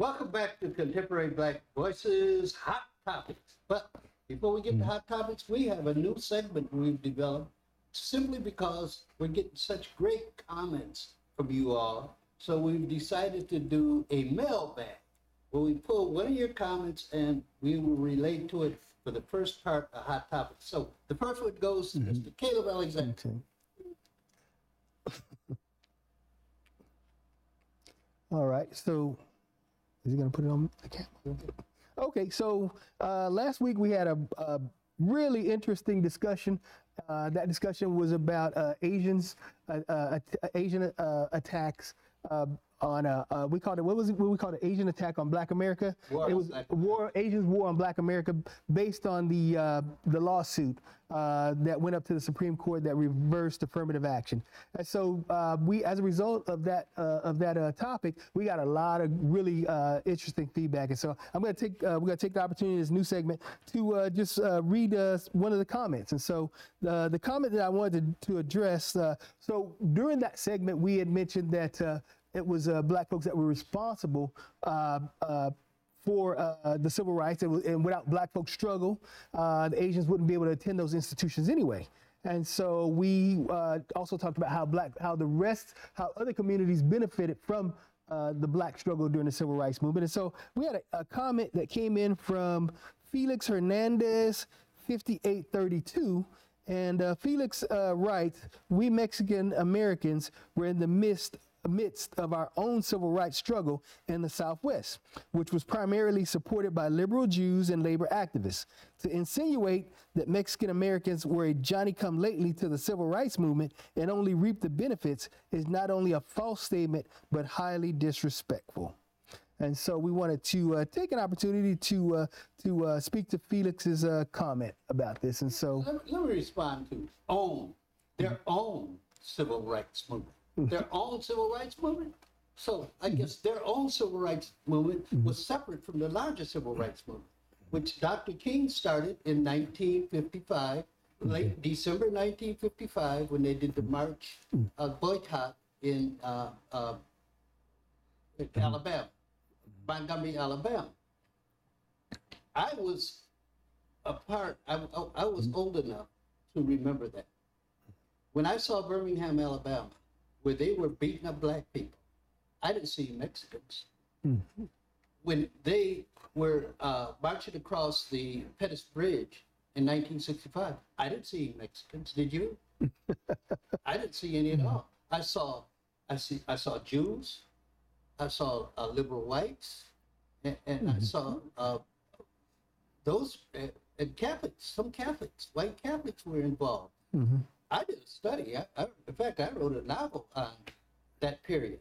Welcome back to Contemporary Black Voices Hot Topics. But before we get to hot topics, we have a new segment we've developed simply because we're getting such great comments from you all. So we've decided to do a mailbag where we pull one of your comments and we will relate to it for the first part of Hot Topics. So the first one goes to mm-hmm. Mr. Caleb Alexander. Okay. All right. So, is he to put it on the camera? Okay. So, uh, last week we had a, a really interesting discussion. Uh, that discussion was about uh, Asians, uh, uh, Asian uh, attacks. On uh, uh, we called it what was it what we called it Asian attack on Black America. War it was Black war Asians war on Black America based on the uh, the lawsuit uh, that went up to the Supreme Court that reversed affirmative action. And so uh, we, as a result of that uh, of that uh, topic, we got a lot of really uh, interesting feedback. And so I'm going to take uh, we're going to take the opportunity in this new segment to uh, just uh, read uh, one of the comments. And so the the comment that I wanted to, to address. Uh, so during that segment, we had mentioned that. It was uh, black folks that were responsible uh, uh, for uh, the civil rights, and, and without black folks' struggle, uh, the Asians wouldn't be able to attend those institutions anyway. And so we also talked about how black, how the rest, how other communities benefited from uh, the black struggle during the civil rights movement. And so we had a, a comment that came in from Felix Hernandez, 5832. And uh, Felix uh, writes, "We Mexican Americans were in the midst amidst of our own civil rights struggle in the Southwest, which was primarily supported by liberal Jews and labor activists. To insinuate that Mexican Americans were a Johnny come lately to the civil rights movement and only reaped the benefits is not only a false statement, but highly disrespectful. And so we wanted to uh, take an opportunity to uh, to uh, speak to Felix's uh, comment about this. And so, Let, me- let me respond to own their own civil rights movement, their own civil rights movement. So I mm-hmm. guess their own civil rights movement mm-hmm. was separate from the larger civil rights movement, which Dr. King started in 1955, mm-hmm. late December 1955, when they did the march uh, boycott in uh, uh, in Alabama, Montgomery, Alabama. I was a part, I, I, I was old enough to remember that. When I saw Birmingham, Alabama, where they were beating up black people, I didn't see Mexicans. When they were uh, marching across the Pettus Bridge in 1965, I didn't see Mexicans. Did you? I didn't see any at all. I saw, I see, I saw Jews, I saw uh, liberal whites, and, and I saw uh, those uh, and Catholics, some Catholics, white Catholics were involved. I did a study. I, I, in fact, I wrote a novel on that period.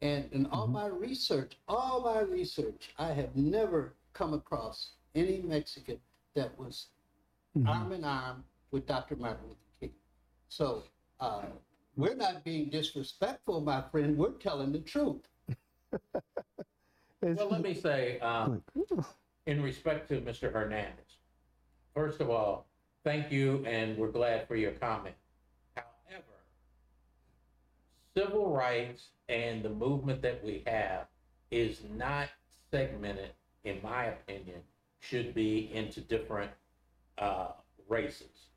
And in all my research, all my research, I have never come across any Mexican that was arm in arm with Dr. Martin Luther King. So uh, we're not being disrespectful, my friend. We're telling the truth. Well, let me say, um, in respect to Mr. Hernandez, first of all, thank you and we're glad for your comment. However, civil rights and the movement that we have is not segmented, in my opinion, should be into different uh, races.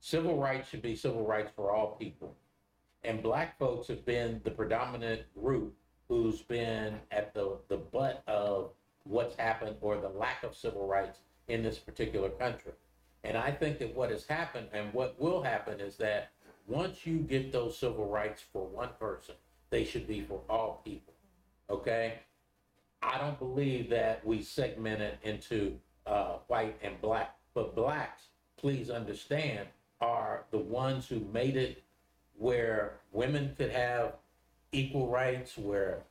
Civil rights should be civil rights for all people. And black folks have been the predominant group who's been at the, the butt of what's happened or the lack of civil rights in this particular country. And I think that what has happened and what will happen is that once you get those civil rights for one person, they should be for all people. Okay? I don't believe that we segment it into uh, white and black, but blacks, please understand, are the ones who made it where women could have equal rights, where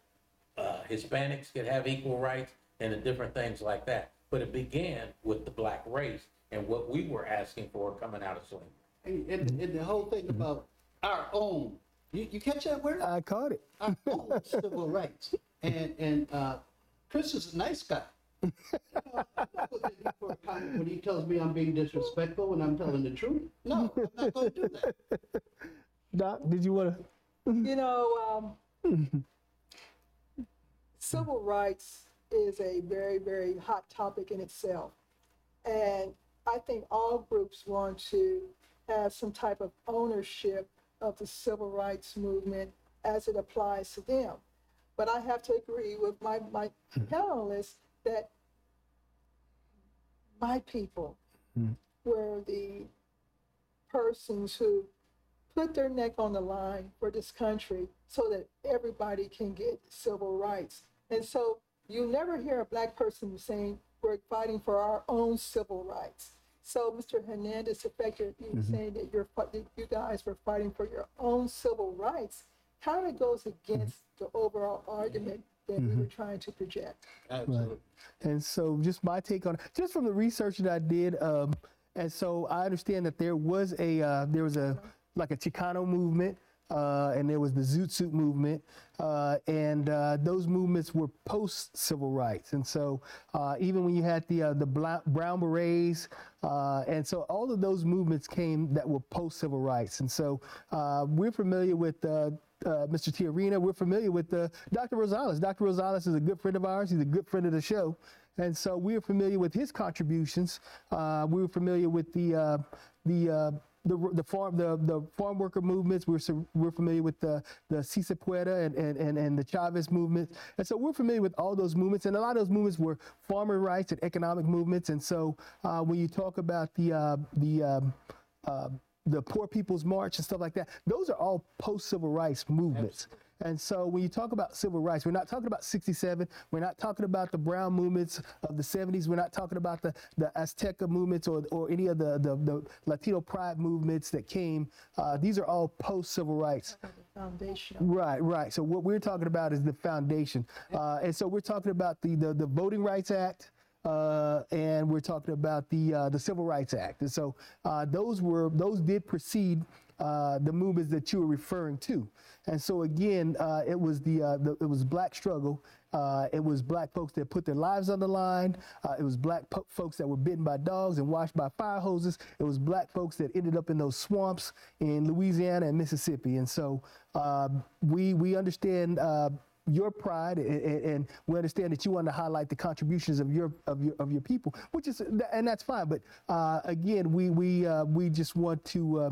uh, Hispanics could have equal rights, and the different things like that. But it began with the black race and what we were asking for coming out of slavery. And, and, and the whole thing about our own, you, you catch that word? I caught it. our own civil rights. And and uh, Chris is a nice guy. You know, I'm not gonna take him for a comment when he tells me I'm being disrespectful when I'm telling the truth. No, I'm not going to do that. Doc, did you want to? You know, um, civil rights is a very, very hot topic in itself. And I think all groups want to have some type of ownership of the civil rights movement as it applies to them. But I have to agree with my, my hmm. panelists that my people hmm. were the persons who put their neck on the line for this country so that everybody can get civil rights. And so you never hear a black person saying we're fighting for our own civil rights. So, Mr. Hernandez, the fact that you're saying that you're that you guys were fighting for your own civil rights kind of goes against the overall argument that we were trying to project. Absolutely. And so, just my take on just from the research that I did, um, and so I understand that there was a uh, there was a like a Chicano movement, uh, and there was the Zoot Suit movement, uh, and uh, those movements were post civil rights. And so, uh, even when you had the uh, the Bla- Brown Berets, uh, and so all of those movements came that were post civil rights. And so, we're familiar with. Uh, Mr. Tijerina, we're familiar with uh, Dr. Rosales. Dr. Rosales is a good friend of ours. He's a good friend of the show. And so we're familiar with his contributions. Uh, we were familiar with the the the, the farm the, the farm worker movements. We're we're familiar with the the Huerta and, and, and, and the Chavez movement. And so we're familiar with all those movements. And a lot of those movements were farmer rights and economic movements. And so uh, when you talk about the uh, the um, uh, the Poor People's March and stuff like that, those are all post civil rights movements. And so when you talk about civil rights, we're not talking about 67. We're not talking about the brown movements of the 70s. We're not talking about the, the Azteca movements or, or any of the, the, the Latino pride movements that came. Uh, these are all post civil rights. Foundational. Right, right. So what we're talking about is the foundation. Uh, and so we're talking about the, the, the Voting Rights Act. Uh, and we're talking about the uh, the Civil Rights Act, and so uh, those were those did precede uh, the movements that you were referring to, and so again, uh, it was the, uh, the it was Black struggle. Uh, it was black folks that put their lives on the line. Uh, it was black po- folks that were bitten by dogs and washed by fire hoses. It was black folks that ended up in those swamps in Louisiana and Mississippi. And so we we understand your pride, and, and, and we understand that you want to highlight the contributions of your of your of your people, which is and that's fine. But uh, again, we we uh, we just want to. Uh,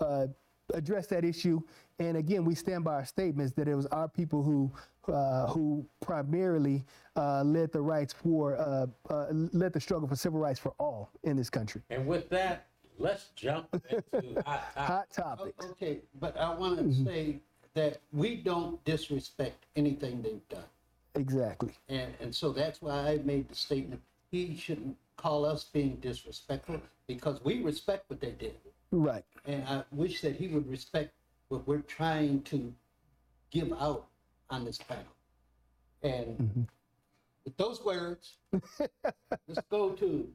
uh, address that issue. And again, we stand by our statements that it was our people who uh, who primarily uh, led the rights for uh, uh, led the struggle for civil rights for all in this country. And with that, let's jump into hot topic. Hot O- topics. Okay, but I want to say that we don't disrespect anything they've done. Exactly. And, and so that's why I made the statement, he shouldn't call us being disrespectful because we respect what they did. Right. And I wish that he would respect what we're trying to give out on this panel. And with those words, let's go to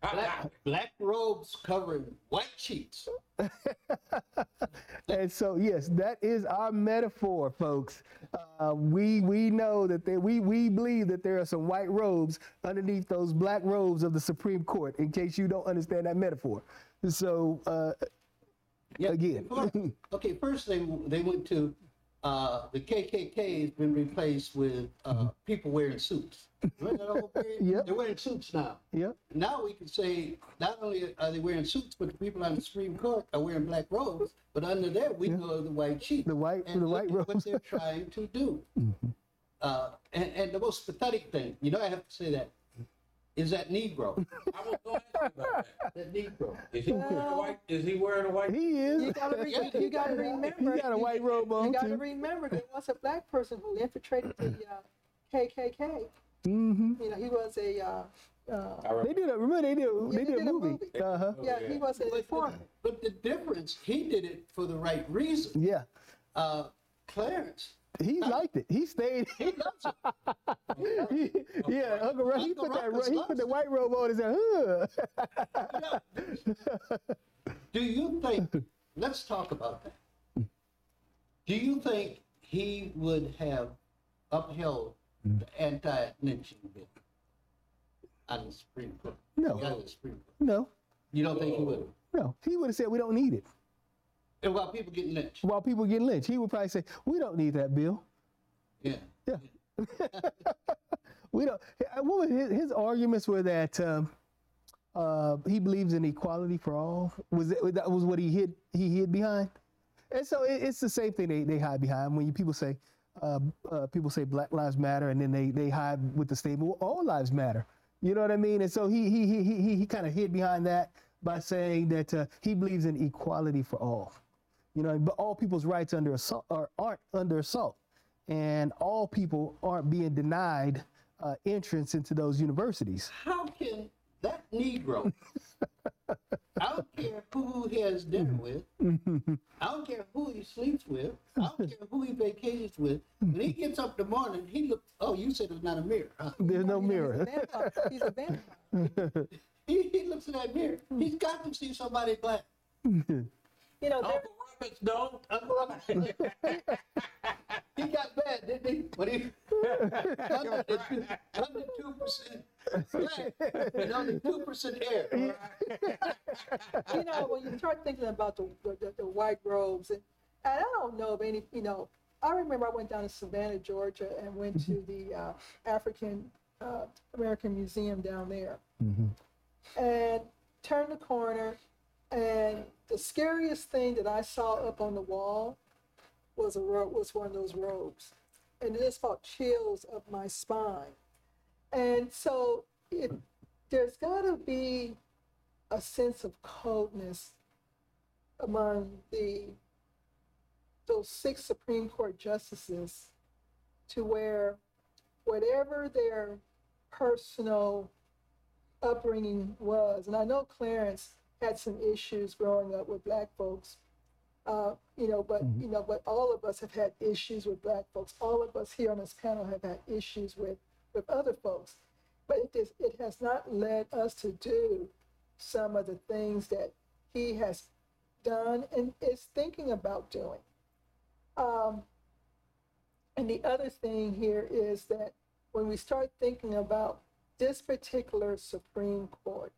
black, black robes covering white sheets. And so, yes, that is our metaphor, folks. Uh, we we know that they, we we believe that there are some white robes underneath those black robes of the Supreme Court. In case you don't understand that metaphor, so uh, Yeah, Again. first- Okay, first they, they went to, uh, the KKK has been replaced with, uh, people wearing suits. Remember that whole period? Yep. They're wearing suits now. yep. Now we can say, not only are they wearing suits, but the people on the Supreme Court are wearing black robes, but under there, we know the white sheet. The white- And the look white at What robes. they're trying to do. Uh, and, and the most pathetic thing, you know, I have to say that, is that Negro, I was going to ask you about that. that Negro. Is he wearing a white? Is he wearing a white? He is. You gotta, re- Yeah, you gotta remember. He got a white robe on You gotta too. remember there was a black person who infiltrated the uh, KKK. hmm You know, he was a, uh, uh, They did a remember they did Yeah, they did a movie. Uh huh. yeah, he was an But, informant. but the difference, he did it for the right reason. Yeah. Uh, Clarence, He liked it. He stayed. he loves it. He- yeah, Uncle Russ, he put that he put the white robe on and said, huh. Do you think, let's talk about that. Do you think he would have upheld the anti-lynching bill on the Supreme Court? No. Yeah, the Supreme Court. No, You don't think he would no. He would have said we don't need it. And while people getting lynched? While people get lynched, he would probably say we don't need that bill. Yeah. Yeah. we don't. uh, What his, his arguments were that um, uh, he believes in equality for all. Was it, that was what he hid he hid behind? And so it, it's the same thing they, they hide behind when you, people say uh, uh, people say Black Lives Matter and then they they hide with the statement well, all lives matter. You know what I mean? And so he he he he, he, he kind of hid behind that by saying that uh, he believes in equality for all. You know, but all people's rights under assault are, aren't under assault, and all people aren't being denied uh, entrance into those universities. How can that Negro, I don't care who he has dinner with, I don't care who he sleeps with, I don't care who he vacations with, when he gets up in the morning, he looks, oh, you said there's not a mirror, huh? There's no You mirror. He's a vampire. He's a vampire. He, he looks in that mirror, he's got to see somebody black. You know, there, Uncle don't. He got bad, didn't he? When he, under the two, under two percent black, and only two percent air. you know, when you start thinking about the, the, the, the white robes, and, and I don't know of any, you know, I remember I went down to Savannah, Georgia, and went to the uh, African uh, American Museum down there, and turned the corner, and the scariest thing that I saw up on the wall was a ro- was one of those robes, and it just felt chills up my spine, and so it there's got to be a sense of coldness among the those six Supreme Court justices to where whatever their personal upbringing was, and I know Clarence had some issues growing up with black folks, uh, you know, but you know, but all of us have had issues with black folks. All of us here on this panel have had issues with with other folks, but it is, it has not led us to do some of the things that he has done and is thinking about doing. Um, and the other thing here is that when we start thinking about this particular Supreme Court,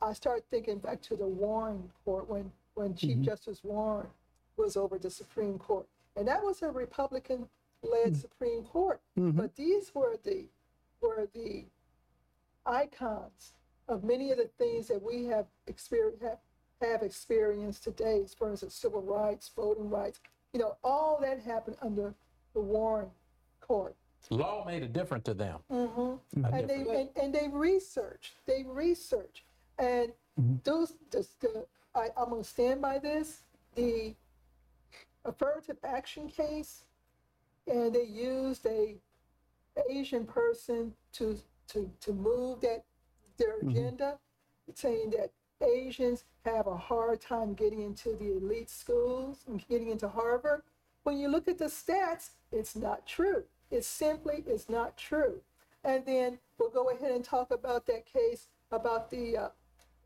I start thinking back to the Warren Court when, when Chief mm-hmm. Justice Warren was over the Supreme Court. And that was a Republican led mm-hmm. Supreme Court. Mm-hmm. But these were the were the icons of many of the things that we have experienced have, have experienced today as far as civil rights, voting rights. You know, all that happened under the Warren Court. Law made a difference to them. A and they difference. and, and they researched. they research and those the, the I, i'm going to stand by this. The affirmative action case and they used a asian person to to to move that their agenda saying that asians have a hard time getting into the elite schools and getting into harvard. When you look at the stats it's not true. It simply is not true. And then we'll go ahead and talk about that case about the uh,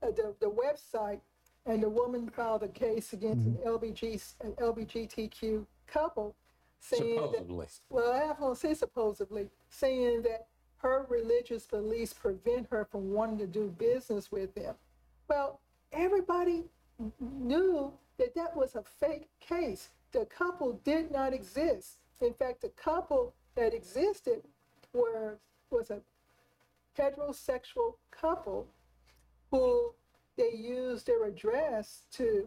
uh, the, the website and the woman filed a case against an LBG an LBGTQ couple saying Supposedly. that well I won't say supposedly saying that her religious beliefs prevent her from wanting to do business with them. Well, everybody knew that that was a fake case. The couple did not exist. In fact, the couple that existed were was a heterosexual couple who they used their address to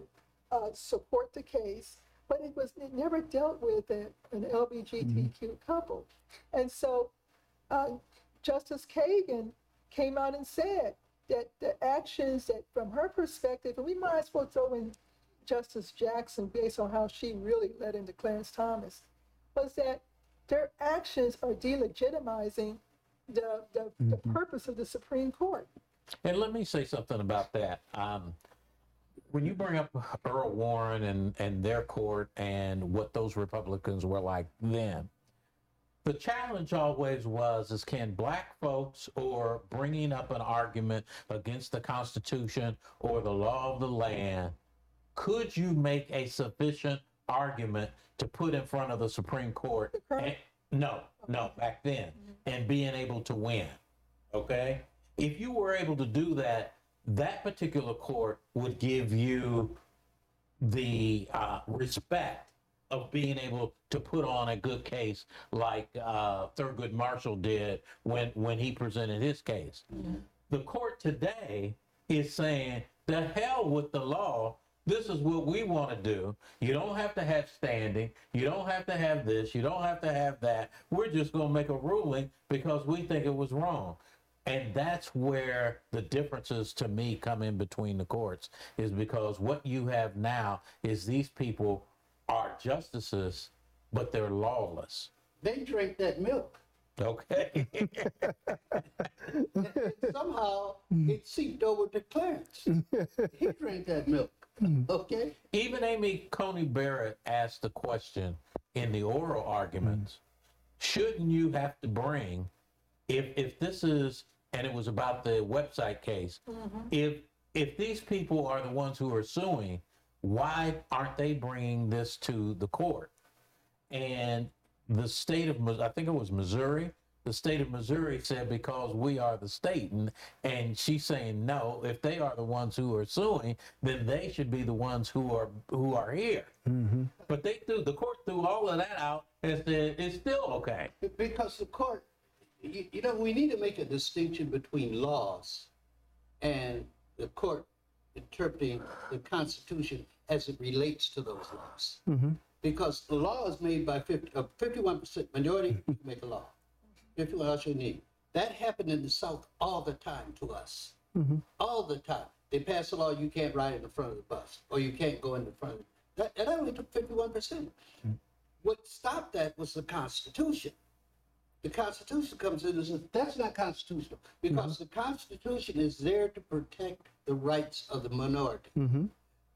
uh, support the case, but it was it never dealt with a, an LGBTQ couple, and so uh, Justice Kagan came out and said that the actions that, from her perspective, and we might as well throw in Justice Jackson based on how she really led into Clarence Thomas, was that their actions are delegitimizing the, the, the purpose of the Supreme Court. And let me say something about that. Um, when you bring up Earl Warren and, and their court and what those Republicans were like then, the challenge always was is can black folks or bringing up an argument against the Constitution or the law of the land, could you make a sufficient argument to put in front of the Supreme Court? And- no, no, back then, and being able to win. Okay? If you were able to do that, that particular court would give you the uh, respect of being able to put on a good case like uh, Thurgood Marshall did when when he presented his case. The court today is saying, "The hell with the law. This is what we want to do. You don't have to have standing. You don't have to have this. You don't have to have that. We're just going to make a ruling because we think it was wrong." And that's where the differences to me come in between the courts is because what you have now is these people are justices, but they're lawless. They drink that milk. Okay. Somehow it seeped over to Clarence. He drank that milk. Okay? Even Amy Coney Barrett asked the question in the oral arguments shouldn't you have to bring, if, if this is, and it was about the website case, mm-hmm. if, if these people are the ones who are suing, why aren't they bringing this to the court? And the state of, Mis- I think it was Missouri, the state of Missouri said because we are the state. And, and she's saying, no, if they are the ones who are suing, then they should be the ones who are, who are here. Mm-hmm. But they threw, the court threw all of that out and said, it's still okay. Because the court, you, you know, we need to make a distinction between laws and the court interpreting the Constitution as it relates to those laws. Because the law is made by 50, uh, 51% majority, you make a law. 51 else you need. That happened in the South all the time to us. All the time. They pass a law, you can't ride in the front of the bus, or you can't go in the front. Of, that, that only took 51%. What stopped that was the Constitution. The Constitution comes in and says, that's not constitutional, because mm-hmm. the Constitution is there to protect the rights of the minority. Mm-hmm.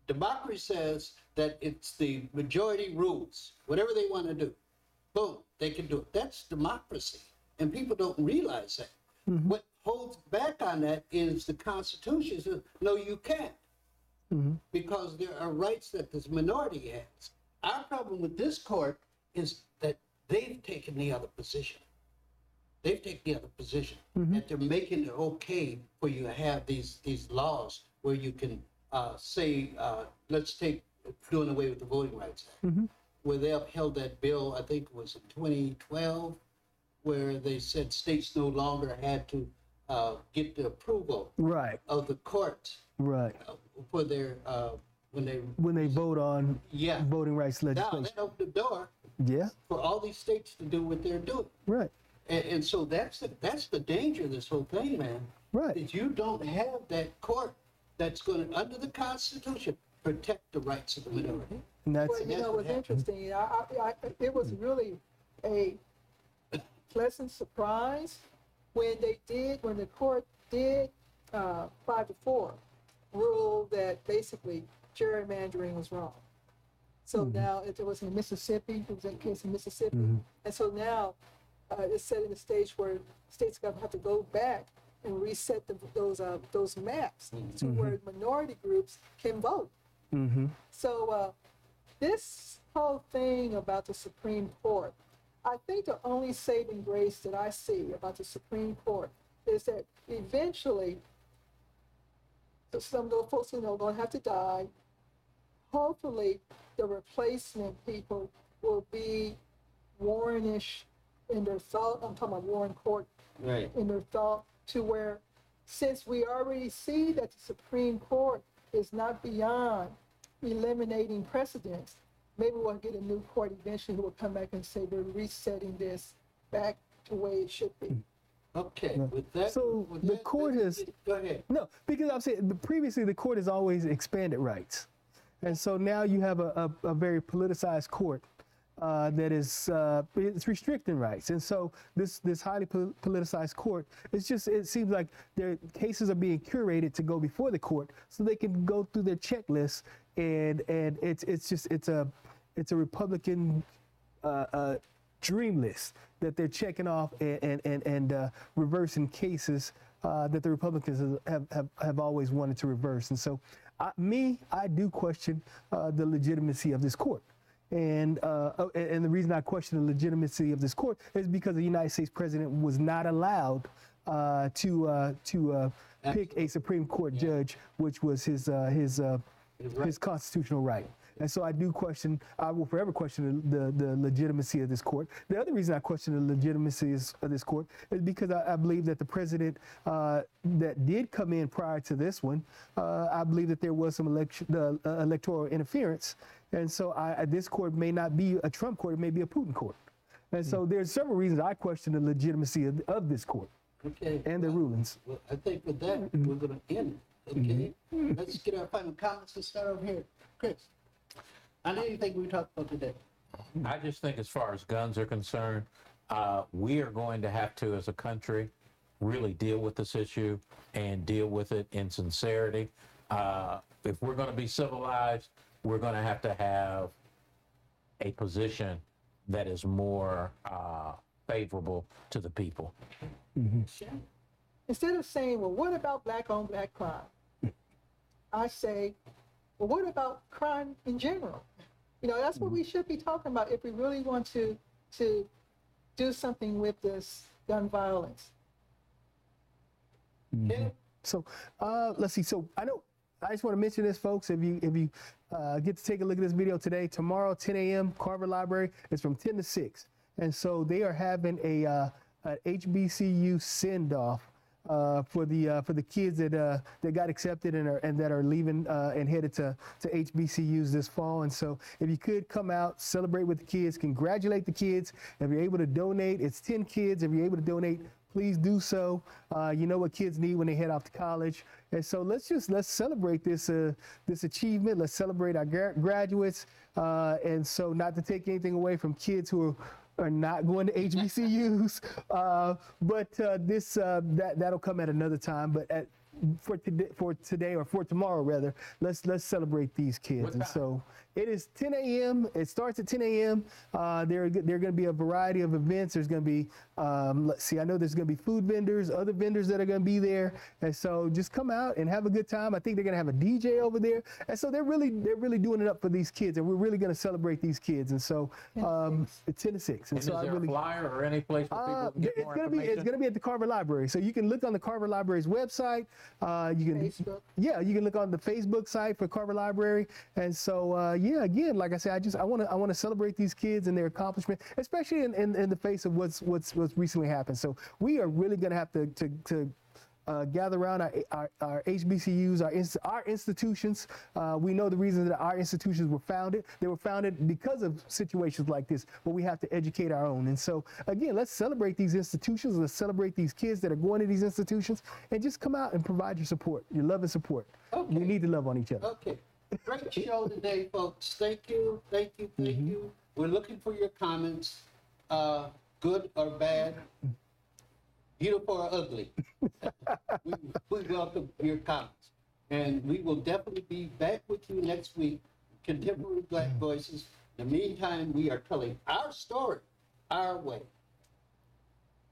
Democracy says that it's the majority rules, whatever they want to do. Boom, they can do it. That's democracy. And people don't realize that. Mm-hmm. What holds back on that is the Constitution says, no, you can't. Because there are rights that this minority has. Our problem with this court is that they've taken the other position. They've taken the other position, that they're making it okay for you to have these these laws where you can uh, say, uh, let's take doing away with the Voting Rights Act, where they upheld that bill. I think it was in 2012, where they said states no longer had to uh, get the approval Right, of the court right. uh, for their uh, when they When they vote on yeah. voting rights legislation. Now that opened the door Yeah, for all these states to do what they're doing. right, And, and so that's the, that's the danger of this whole thing, man. right. Is you don't have that court that's going to, under the Constitution, protect the rights of the minority. And that's, Well, you know, what's interesting, I, I, I, it was really a pleasant surprise when they did, when the court did, uh, five to four, rule that basically gerrymandering was wrong. So now, it was in Mississippi, it was a case in Mississippi, and so now, uh, it's setting the stage where states gonna have to go back and reset the, those, uh, those maps to where minority groups can vote. mm-hmm, So uh, this whole thing about the Supreme Court, I think the only saving grace that I see about the Supreme Court is that eventually, some of those folks you know are going to have to die. Hopefully, the replacement people will be Warrenish in their thought. I'm talking about Warren Court Right. in their thought to where, since we already see that the Supreme Court is not beyond eliminating precedents, maybe we'll get a new court eventually who will come back and say they're resetting this back to where it should be. Okay, with that. So with the that- court has- Go ahead. No, because I'm saying the, previously the court has always expanded rights, and so now you have a, a, a very politicized court uh, that is uh, it's restricting rights, and so this this highly pol- politicized court, it's just it seems like their cases are being curated to go before the court, so they can go through their checklist, and and it's it's just it's a it's a Republican uh, uh, dream list that they're checking off and and and, and uh, reversing cases uh, that the Republicans have, have have always wanted to reverse. And so, I, me, I do question uh, the legitimacy of this court. And uh, oh, and the reason I question the legitimacy of this court is because the United States president was not allowed uh, to uh, to uh, pick a Supreme Court judge, which was his uh, his uh, His right. his constitutional right. And so I do question, I will forever question the, the, the legitimacy of this court. The other reason I question the legitimacy of this court is because I, I believe that the president uh, that did come in prior to this one, uh, I believe that there was some election, uh, electoral interference. And so I, I- this court may not be a Trump court, it may be a Putin court. And so there's several reasons I question the legitimacy of, of this court Okay. and their well, rulings. Well, I think with that, we're gonna end it, okay? Let's get our final comments and start over here. Chris, on anything we talked about today? I just think as far as guns are concerned, uh, we are going to have to, as a country, really deal with this issue and deal with it in sincerity. Uh, if we're going to be civilized, we're going to have to have a position that is more uh, favorable to the people. Shannon? Instead of saying, well, what about black on black crime? I say, well, what about crime in general? You know, that's what we should be talking about if we really want to, to do something with this gun violence. Caleb? So uh, let's see. So I know I just want to mention this, folks. If you if you uh, get to take a look at this video today, tomorrow 10 a.m. Carver Library is from 10 to 6, and so they are having a uh, an HBCU send off. Uh, for the uh, for the kids that uh, that got accepted and are and that are leaving uh, and headed to to HBCUs this fall, and so if you could come out, celebrate with the kids, congratulate the kids. If you're able to donate, it's 10 kids. If you're able to donate, please do so. Uh, you know what kids need when they head off to college, and so let's just let's celebrate this uh, this achievement. Let's celebrate our gra- graduates, uh, and so not to take anything away from kids who are. Are not going to HBCUs, uh, but uh, this uh, that that'll come at another time. But at for today, for today or for tomorrow rather, let's let's celebrate these kids. And so it is 10 a.m. It starts at 10 a.m. Uh, there, there are going to be a variety of events. There's going to be, um, let's see, I know there's going to be food vendors, other vendors that are going to be there, and so just come out and have a good time. I think they're going to have a DJ over there, and so they're really, they're really doing it up for these kids, and we're really going to celebrate these kids. And so, um, it's 10 to 6, and, And so is I there really. a flyer or any place where Uh, people can get it's more gonna be it's gonna be at the Carver Library, so you can look on the Carver Library's website. Uh, you can Facebook. yeah, you can look on the Facebook site for Carver Library, and so uh, yeah, again, like I said, I just I want to I want to celebrate these kids and their accomplishment, especially in, in, in the face of what's what's what's recently happened. So we are really have to to to. Uh, gather around our, our, our HBCUs, our, inst- our institutions. Uh, we know the reasons that our institutions were founded. They were founded because of situations like this, but we have to educate our own. And so, again, let's celebrate these institutions. Let's celebrate these kids that are going to these institutions and just come out and provide your support, your love and support. Okay. We need to love on each other. Okay, great show today, folks. Thank you, thank you, thank you. We're looking for your comments, uh, good or bad, beautiful or ugly. We, we welcome your comments. And we will definitely be back with you next week, Contemporary Black mm. Voices. In the meantime, we are telling our story, our way.